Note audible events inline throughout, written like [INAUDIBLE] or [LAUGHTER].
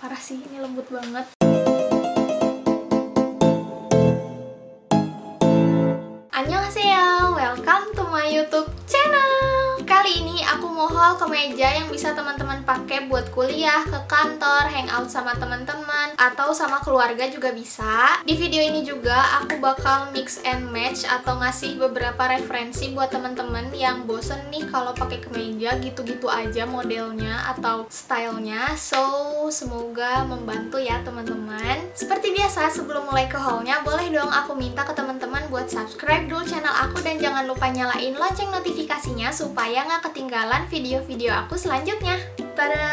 parah sih ini lembut banget. Annyeonghaseyo, welcome to my youtube mau haul kemeja yang bisa teman-teman pakai buat kuliah, ke kantor, hangout sama teman-teman, atau sama keluarga juga bisa. Di video ini juga aku bakal mix and match atau ngasih beberapa referensi buat teman-teman yang bosen nih kalau pakai kemeja gitu-gitu aja modelnya atau stylenya. So, semoga membantu ya teman-teman. Seperti biasa, sebelum mulai ke haulnya, boleh dong aku minta ke teman-teman buat subscribe dulu channel aku dan jangan lupa nyalain lonceng notifikasinya supaya nggak ketinggalan video-video aku selanjutnya. Tada!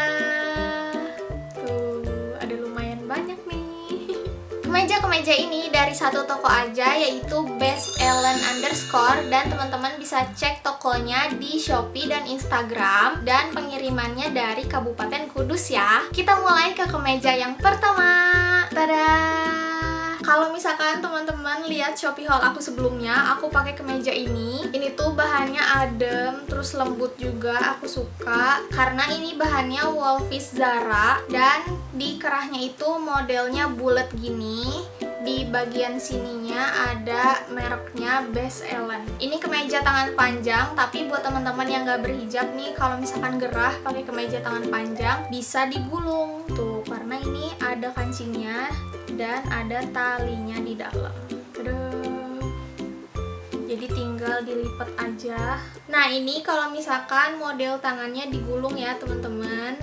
Tuh, ada lumayan banyak nih. [LAUGHS] Kemeja-kemeja ini dari satu toko aja yaitu Best Ellen underscore dan teman-teman bisa cek tokonya di Shopee dan Instagram dan pengirimannya dari Kabupaten Kudus ya. Kita mulai ke kemeja yang pertama. Tada! Kalau misalkan teman-teman lihat Shopee haul aku sebelumnya, aku pakai kemeja ini. Ini tuh bahannya adem, terus lembut juga, aku suka. Karena ini bahannya Wolfish Zara dan di kerahnya itu modelnya bulat gini. Di bagian sininya ada mereknya Best Ellen. Ini kemeja tangan panjang, tapi buat teman-teman yang gak berhijab nih, kalau misalkan gerah pakai kemeja tangan panjang, bisa digulung. Tuh, karena ini dan ada talinya di dalam. Jadi tinggal dilipat aja. Nah ini kalau misalkan model tangannya digulung ya teman-teman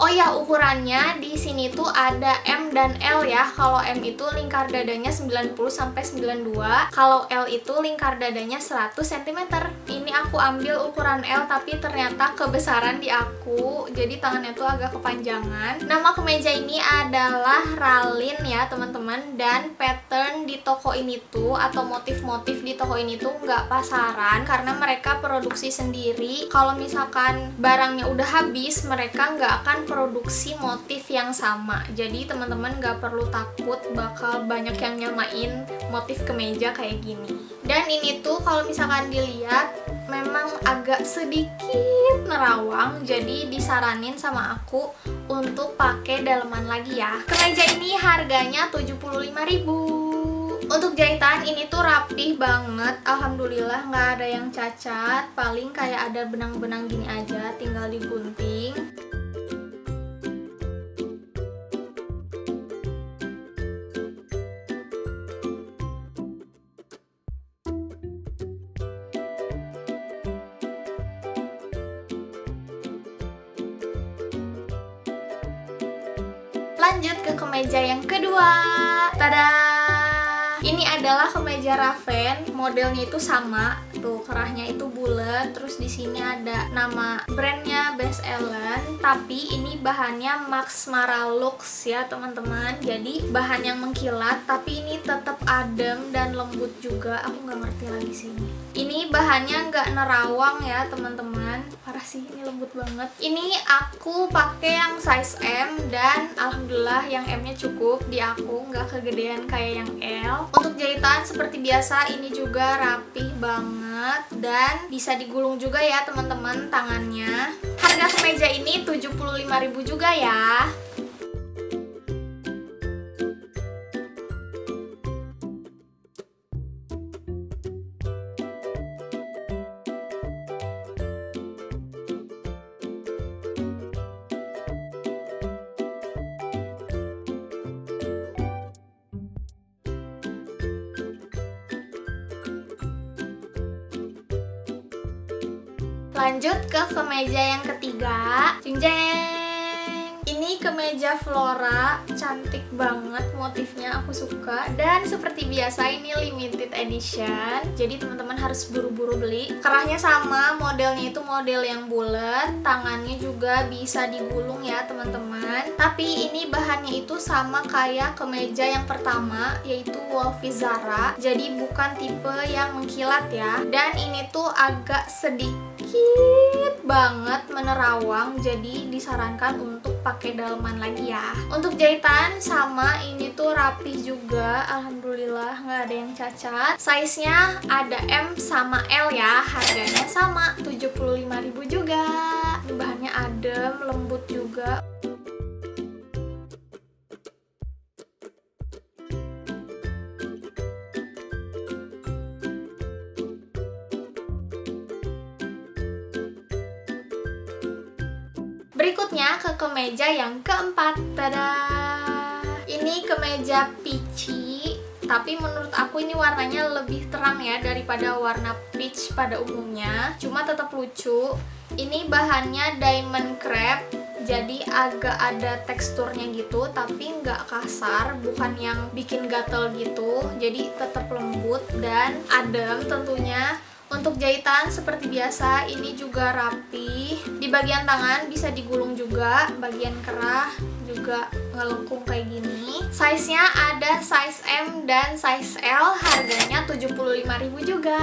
Oh ya, ukurannya di sini tuh ada M dan L ya. Kalau M itu lingkar dadanya 90 sampai 92, kalau L itu lingkar dadanya 100 cm. Ini aku ambil ukuran L tapi ternyata kebesaran di aku. Jadi tangannya tuh agak kepanjangan. Nama kemeja ini adalah Ralin ya, teman-teman. Dan pattern di toko ini tuh atau motif-motif di toko ini tuh nggak pasaran karena mereka produksi sendiri. Kalau misalkan barangnya udah habis, mereka nggak akan produksi motif yang sama. Jadi teman-teman gak perlu takut bakal banyak yang nyamain motif kemeja kayak gini. Dan ini tuh kalau misalkan dilihat memang agak sedikit nerawang. Jadi disaranin sama aku untuk pakai daleman lagi ya. Kemeja ini harganya 75.000 untuk jahitan ini tuh rapih banget. Alhamdulillah nggak ada yang cacat. Paling kayak ada benang-benang gini aja Tinggal digunting Lanjut ke kemeja yang kedua. Tada! Ini adalah kemeja raven, modelnya itu sama, tuh kerahnya itu bulat, terus di sini ada nama brandnya Best Ellen, tapi ini bahannya Max Mara Lux ya teman-teman. Jadi bahan yang mengkilat, tapi ini tetap adem dan lembut juga. Aku nggak ngerti lagi sini. Ini bahannya nggak nerawang ya teman-teman. Parah sih, ini lembut banget. Ini aku pakai yang size M dan alhamdulillah yang M-nya cukup di aku, nggak kegedean kayak yang L. Untuk jahitan seperti biasa ini juga rapih banget dan bisa digulung juga ya teman-teman tangannya. Harga kemeja ini 75.000 juga ya. Lanjut ke kemeja yang ketiga. Jeng jeng. Ini kemeja flora, cantik banget motifnya, aku suka. Dan seperti biasa ini limited edition. Jadi teman-teman harus buru-buru beli. Kerahnya sama, modelnya itu model yang bulat, tangannya juga bisa digulung ya teman-teman. Tapi ini bahannya itu sama kayak kemeja yang pertama, yaitu Wolfish Zara. Jadi bukan tipe yang mengkilat ya. Dan ini tuh agak sedikit banget menerawang, jadi disarankan untuk pakai daleman lagi ya untuk jahitan sama ini tuh rapi juga alhamdulillah nggak ada yang cacat banget. Size-nya ada M sama L ya. Harganya sama, 75.000 juga. Ini bahannya adem, lembut juga. Berikutnya ke kemeja yang keempat. Tada! Ini kemeja peachy tapi menurut aku ini warnanya lebih terang ya daripada warna peach pada umumnya. Cuma tetap lucu. Ini bahannya diamond crepe, jadi agak ada teksturnya gitu, tapi nggak kasar, bukan yang bikin gatel gitu. Jadi tetap lembut dan adem tentunya. Untuk jahitan seperti biasa, ini juga rapi. Di bagian tangan bisa digulung juga, bagian kerah juga ngelengkung kayak gini. Size-nya ada size M dan size L, harganya 75.000 juga.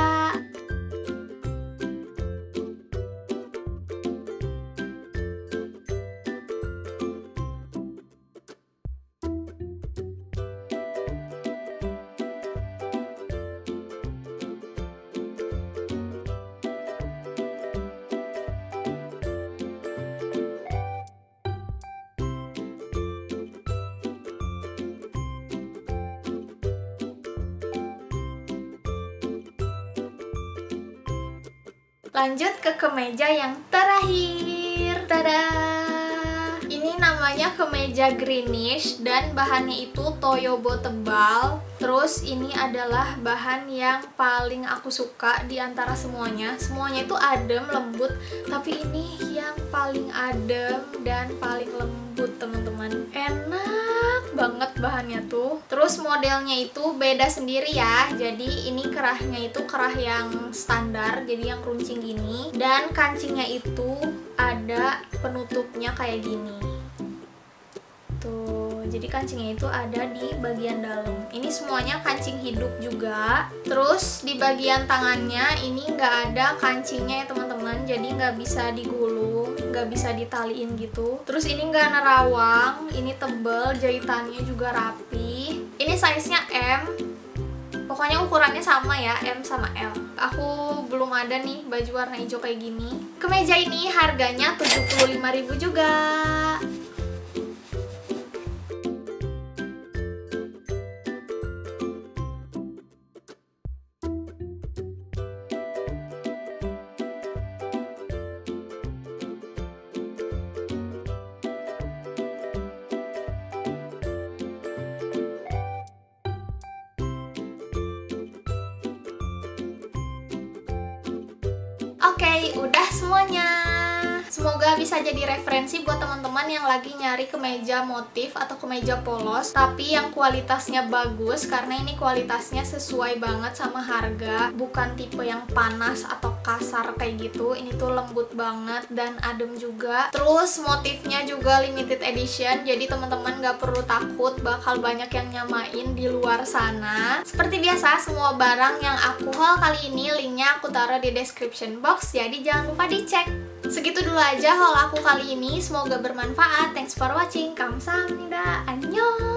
Lanjut ke kemeja yang terakhir. Tada! Ini namanya kemeja greenish dan bahannya itu toyobo tebal. Terus ini adalah bahan yang paling aku suka di antara semuanya. Semuanya itu adem, lembut, tapi ini yang paling adem dan paling lembut, teman-teman. Enak. Terus modelnya itu beda sendiri ya. Jadi ini kerahnya itu kerah yang standar, jadi yang runcing gini. Dan kancingnya itu ada penutupnya kayak gini. Tuh jadi kancingnya itu ada di bagian dalam ini semuanya kancing hidup juga terus di bagian tangannya ini nggak ada kancingnya ya teman-teman jadi nggak bisa digulung nggak bisa ditaliin gitu terus ini nggak nerawang ini tebel jahitannya juga rapi ini size nya M. Pokoknya ukurannya sama ya M sama L. Aku belum ada nih baju warna hijau kayak gini. Kemeja ini harganya 75.000 juga Oke, udah semuanya. Semoga bisa jadi referensi buat teman-teman yang lagi nyari kemeja motif atau kemeja polos tapi yang kualitasnya bagus karena ini kualitasnya sesuai banget sama harga. Bukan tipe yang panas atau kasar kayak gitu. Ini tuh lembut banget dan adem juga. Terus motifnya juga limited edition jadi teman-teman gak perlu takut bakal banyak yang nyamain di luar sana. Seperti biasa semua barang yang aku haul kali ini linknya aku taruh di description box jadi jangan lupa dicek Segitu dulu aja haul aku kali ini. Semoga bermanfaat. Thanks for watching. Kamsahamnida. Annyeong.